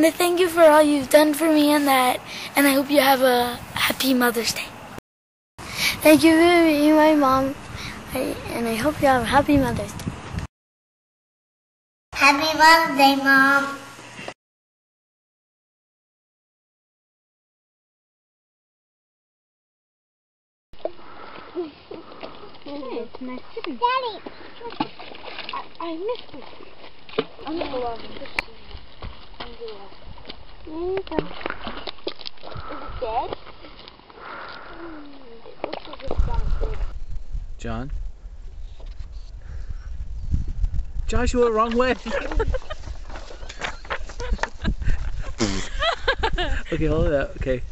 want to thank you for all you've done for me and that, and I hope you have a happy Mother's Day. Thank you for being my mom, I, and I hope you have a happy Mother's Day. Happy Mother's Day, Mom. Hey, it's nice to meet Daddy. I, I missed it. I'm gonna go out and just see. I'm gonna go out. There you go. Is it dead? John? Joshua, wrong way. okay, hold it up. Okay.